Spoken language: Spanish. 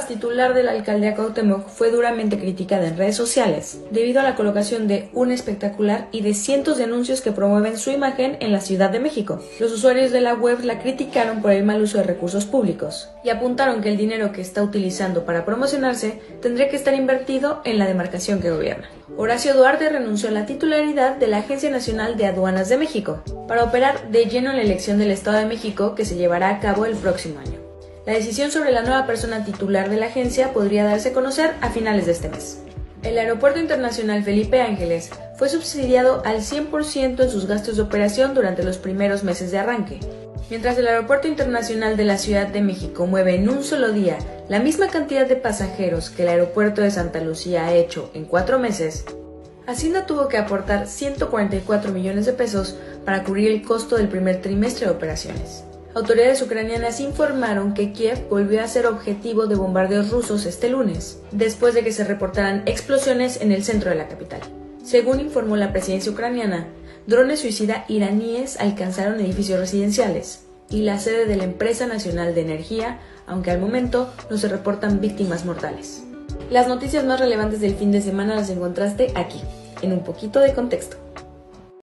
Vaz, titular de la alcaldía Cuauhtémoc, fue duramente criticada en redes sociales debido a la colocación de un espectacular y de cientos de anuncios que promueven su imagen en la Ciudad de México. Los usuarios de la web la criticaron por el mal uso de recursos públicos y apuntaron que el dinero que está utilizando para promocionarse tendría que estar invertido en la demarcación que gobierna. Horacio Duarte renunció a la titularidad de la Agencia Nacional de Aduanas de México para operar de lleno en la elección del Estado de México que se llevará a cabo el próximo año. La decisión sobre la nueva persona titular de la agencia podría darse a conocer a finales de este mes. El Aeropuerto Internacional Felipe Ángeles fue subsidiado al 100% en sus gastos de operación durante los primeros meses de arranque. Mientras el Aeropuerto Internacional de la Ciudad de México mueve en un solo día la misma cantidad de pasajeros que el Aeropuerto de Santa Lucía ha hecho en cuatro meses, Hacienda tuvo que aportar 144 millones de pesos para cubrir el costo del primer trimestre de operaciones. Autoridades ucranianas informaron que Kiev volvió a ser objetivo de bombardeos rusos este lunes, después de que se reportaran explosiones en el centro de la capital. Según informó la presidencia ucraniana, drones suicida iraníes alcanzaron edificios residenciales y la sede de la empresa nacional de energía, aunque al momento no se reportan víctimas mortales. Las noticias más relevantes del fin de semana las encontraste aquí, en un poquito de contexto.